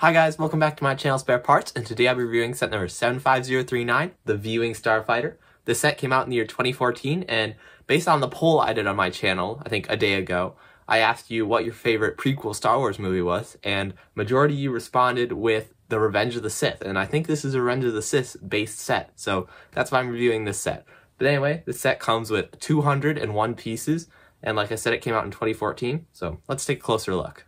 Hi guys, welcome back to my channel Spare Parts, and today I'll be reviewing set number 75039, the V-Wing Starfighter. This set came out in the year 2014, and based on the poll I did on my channel, I think a day ago, I asked you what your favorite prequel Star Wars movie was, and majority you responded with The Revenge of the Sith, and I think this is a Revenge of the Sith based set, so that's why I'm reviewing this set. But anyway, this set comes with 201 pieces, and like I said, it came out in 2014, so let's take a closer look.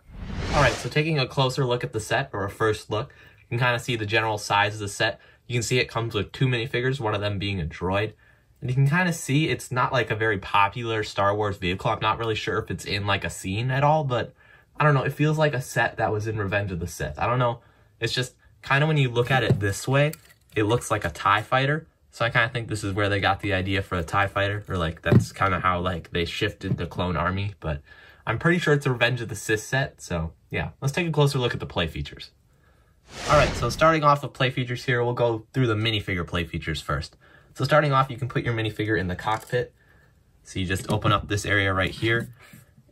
Alright, so taking a closer look at the set, or a first look, you can kind of see the general size of the set. You can see it comes with two minifigures, one of them being a droid. And you can kind of see it's not like a very popular Star Wars vehicle. I'm not really sure if it's in like a scene at all, but I don't know. It feels like a set that was in Revenge of the Sith. I don't know. It's just kind of when you look at it this way, it looks like a TIE fighter. So I kind of think this is where they got the idea for a TIE fighter, or like that's kind of how like they shifted the clone army. But I'm pretty sure it's a Revenge of the Sith set, so yeah, let's take a closer look at the play features. Alright, so starting off with play features here, we'll go through the minifigure play features first. So starting off, you can put your minifigure in the cockpit. So you just open up this area right here.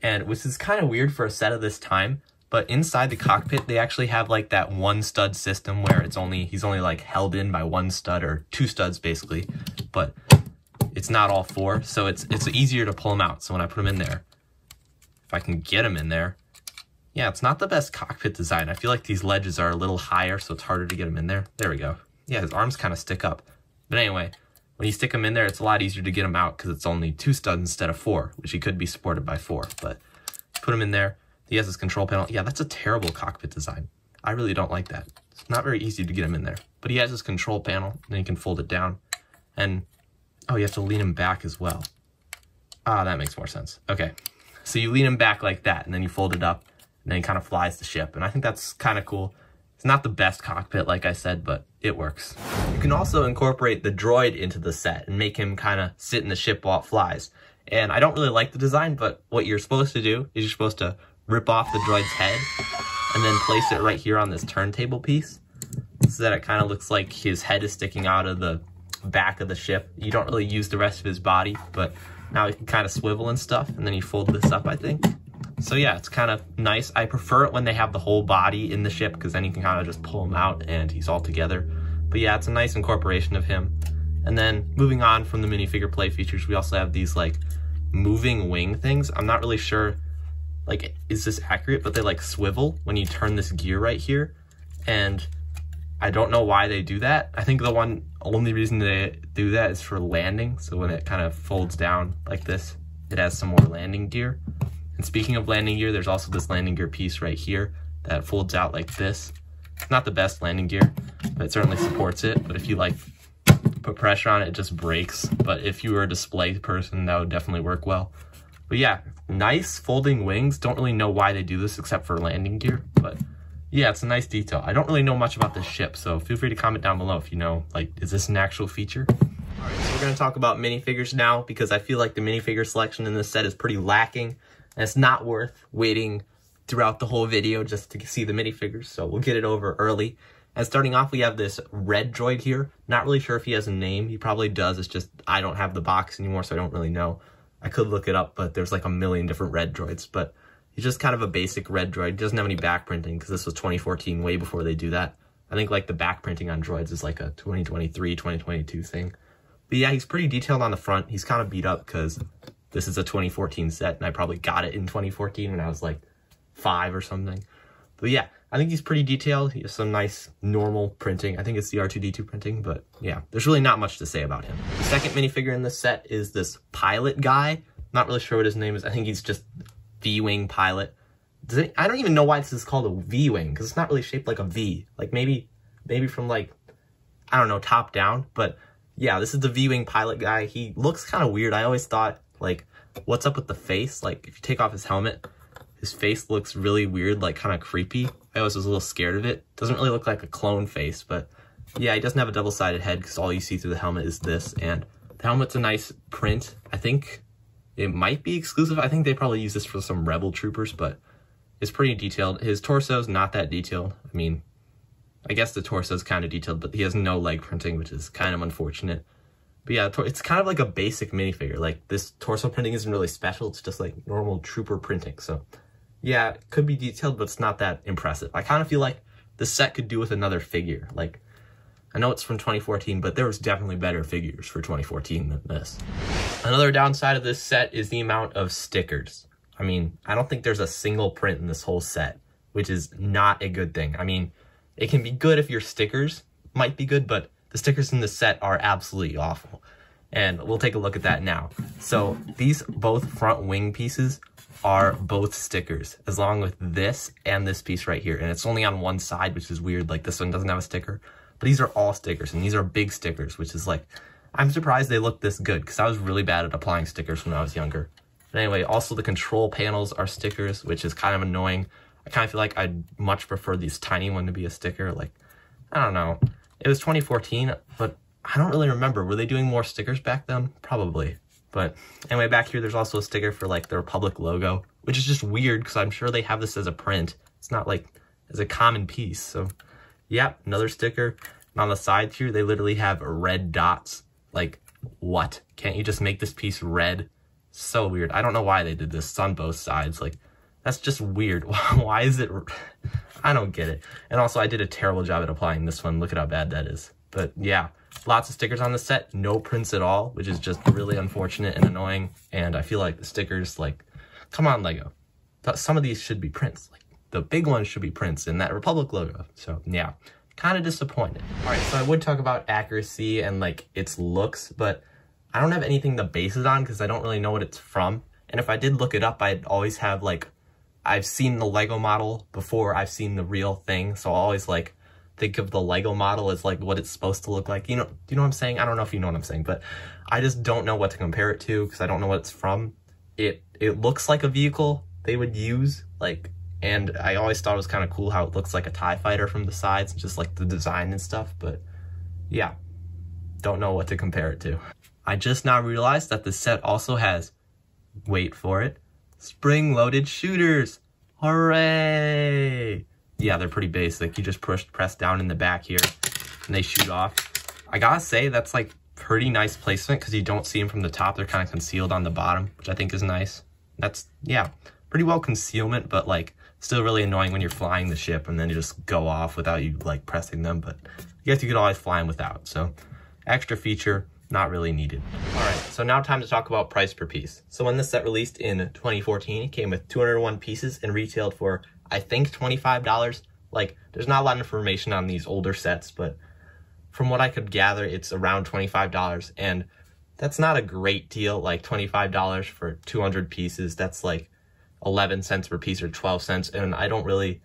And which is kind of weird for a set of this time, but inside the cockpit, they actually have like that one stud system where it's only, he's only like held in by one stud or two studs basically, but it's not all four. So it's, it's easier to pull them out. So when I put them in there, if I can get him in there. Yeah, it's not the best cockpit design. I feel like these ledges are a little higher, so it's harder to get him in there. There we go. Yeah, his arms kind of stick up. But anyway, when you stick him in there, it's a lot easier to get him out because it's only two studs instead of four, which he could be supported by four. But put him in there. He has his control panel. Yeah, that's a terrible cockpit design. I really don't like that. It's not very easy to get him in there. But he has his control panel, and he can fold it down. And, oh, you have to lean him back as well. Ah, that makes more sense. Okay, so you lean him back like that, and then you fold it up, and then he kind of flies the ship. And I think that's kind of cool. It's not the best cockpit, like I said, but it works. You can also incorporate the droid into the set and make him kind of sit in the ship while it flies. And I don't really like the design, but what you're supposed to do is you're supposed to rip off the droid's head and then place it right here on this turntable piece so that it kind of looks like his head is sticking out of the back of the ship. You don't really use the rest of his body, but now he can kind of swivel and stuff, and then you fold this up, I think. So yeah, it's kind of nice. I prefer it when they have the whole body in the ship, because then you can kind of just pull him out and he's all together. But yeah, it's a nice incorporation of him. And then moving on from the minifigure play features, we also have these like moving wing things. I'm not really sure, like, is this accurate? But they like swivel when you turn this gear right here. And I don't know why they do that. I think the one only reason they do that is for landing. So when it kind of folds down like this, it has some more landing gear. And speaking of landing gear, there's also this landing gear piece right here that folds out like this. It's not the best landing gear, but it certainly supports it. But if you like put pressure on it, it just breaks. But if you were a display person, that would definitely work well. But yeah, nice folding wings. Don't really know why they do this except for landing gear, but yeah, it's a nice detail. I don't really know much about this ship, so feel free to comment down below if you know, like, is this an actual feature? All right, so we're to talk about minifigures now because I feel like the minifigure selection in this set is pretty lacking, and it's not worth waiting throughout the whole video just to see the minifigures, so we'll get it over early. And starting off, we have this red droid here. Not really sure if he has a name. He probably does. It's just I don't have the box anymore, so I don't really know. I could look it up, but there's like a million different red droids. But He's just kind of a basic red droid. He doesn't have any back printing because this was 2014, way before they do that. I think like the back printing on droids is like a 2023, 2022 thing. But yeah, he's pretty detailed on the front. He's kind of beat up because this is a 2014 set and I probably got it in 2014 when I was like five or something. But yeah, I think he's pretty detailed. He has some nice normal printing. I think it's the R2-D2 printing, but yeah, there's really not much to say about him. The second minifigure in this set is this pilot guy. Not really sure what his name is. I think he's just V-wing pilot. It, I don't even know why this is called a V-wing because it's not really shaped like a V. Like maybe, maybe from like, I don't know, top down. But yeah, this is the V-wing pilot guy. He looks kind of weird. I always thought like, what's up with the face? Like if you take off his helmet, his face looks really weird, like kind of creepy. I always was a little scared of it. Doesn't really look like a clone face, but yeah, he doesn't have a double-sided head because all you see through the helmet is this. And the helmet's a nice print. I think it might be exclusive. I think they probably use this for some Rebel troopers, but it's pretty detailed. His torso's not that detailed. I mean, I guess the torso's kind of detailed, but he has no leg printing, which is kind of unfortunate. But yeah, it's kind of like a basic minifigure. Like, this torso printing isn't really special. It's just like normal trooper printing. So, yeah, it could be detailed, but it's not that impressive. I kind of feel like the set could do with another figure. Like, I know it's from 2014, but there was definitely better figures for 2014 than this. Another downside of this set is the amount of stickers. I mean, I don't think there's a single print in this whole set, which is not a good thing. I mean, it can be good if your stickers might be good, but the stickers in the set are absolutely awful. And we'll take a look at that now. So these both front wing pieces are both stickers, as long with this and this piece right here. And it's only on one side, which is weird. Like this one doesn't have a sticker, but these are all stickers and these are big stickers, which is like, I'm surprised they look this good because I was really bad at applying stickers when I was younger. But anyway, also the control panels are stickers, which is kind of annoying. I kind of feel like I'd much prefer these tiny one to be a sticker. Like, I don't know. It was 2014, but I don't really remember. Were they doing more stickers back then? Probably. But anyway, back here, there's also a sticker for like the Republic logo, which is just weird because I'm sure they have this as a print. It's not like as a common piece. So yeah, another sticker. And on the sides here, they literally have red dots. Like, what? Can't you just make this piece red? So weird. I don't know why they did this on both sides. Like, that's just weird. why is it... I don't get it. And also, I did a terrible job at applying this one. Look at how bad that is. But yeah, lots of stickers on the set, no prints at all, which is just really unfortunate and annoying. And I feel like the stickers, like, come on, Lego. Some of these should be prints. Like, the big one should be prints in that Republic logo. So yeah, kind of disappointed. All right, so I would talk about accuracy and like its looks, but I don't have anything to base it on because I don't really know what it's from. And if I did look it up, I'd always have like, I've seen the Lego model before I've seen the real thing. So I'll always like think of the Lego model as like what it's supposed to look like. You know, you know what I'm saying? I don't know if you know what I'm saying, but I just don't know what to compare it to because I don't know what it's from. It, it looks like a vehicle they would use, like and I always thought it was kind of cool how it looks like a TIE fighter from the sides, just like the design and stuff, but yeah, don't know what to compare it to. I just now realized that the set also has, wait for it, spring-loaded shooters. Hooray! Yeah, they're pretty basic. You just push, press down in the back here, and they shoot off. I gotta say, that's like pretty nice placement because you don't see them from the top. They're kind of concealed on the bottom, which I think is nice. That's, yeah, pretty well concealment, but like still really annoying when you're flying the ship and then you just go off without you like pressing them, but I guess you could always fly them without. So extra feature, not really needed. All right, so now time to talk about price per piece. So when this set released in 2014, it came with 201 pieces and retailed for, I think, $25. Like, there's not a lot of information on these older sets, but from what I could gather, it's around $25. And that's not a great deal, like $25 for 200 pieces. That's like 11 cents per piece or 12 cents. And I don't really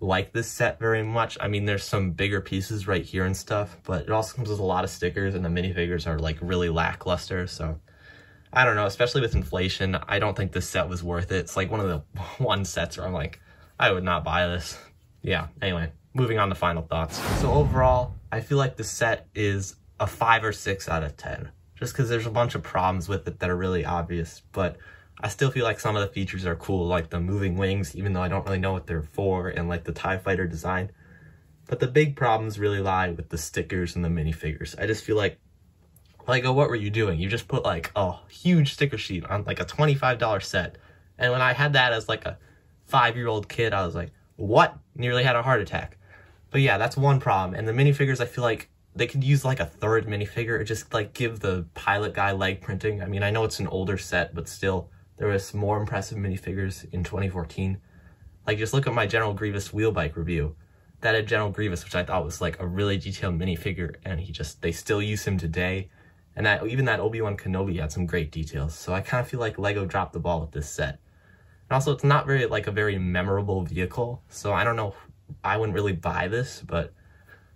like this set very much. I mean, there's some bigger pieces right here and stuff, but it also comes with a lot of stickers and the minifigures are like really lackluster. So I don't know, especially with inflation, I don't think this set was worth it. It's like one of the one sets where I'm like, I would not buy this. Yeah, anyway, moving on to final thoughts. So overall, I feel like the set is a five or six out of 10, just because there's a bunch of problems with it that are really obvious, but I still feel like some of the features are cool, like the moving wings, even though I don't really know what they're for, and like the TIE fighter design. But the big problems really lie with the stickers and the minifigures. I just feel like, oh, what were you doing? You just put like a huge sticker sheet on like a $25 set. And when I had that as like a five-year-old kid, I was like, what? Nearly had a heart attack. But yeah, that's one problem. And the minifigures, I feel like they could use like a third minifigure or just like give the pilot guy leg printing. I mean, I know it's an older set, but still, there was more impressive minifigures in 2014. Like, just look at my General Grievous wheel bike review. That had General Grievous, which I thought was like a really detailed minifigure, and he just, they still use him today. And that, even that Obi-Wan Kenobi had some great details. So I kind of feel like LEGO dropped the ball with this set. And also, it's not very, like, a very memorable vehicle. So I don't know, I wouldn't really buy this, but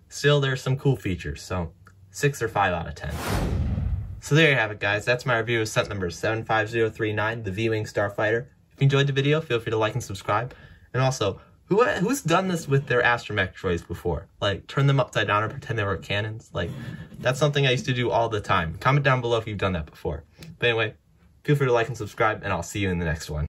still, there's some cool features. So, 6 or 5 out of 10. So there you have it, guys. That's my review of set number 75039, the V-Wing Starfighter. If you enjoyed the video, feel free to like and subscribe. And also, who who's done this with their astromech toys before? Like, turn them upside down and pretend they were cannons? Like, that's something I used to do all the time. Comment down below if you've done that before. But anyway, feel free to like and subscribe, and I'll see you in the next one.